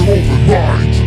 Open override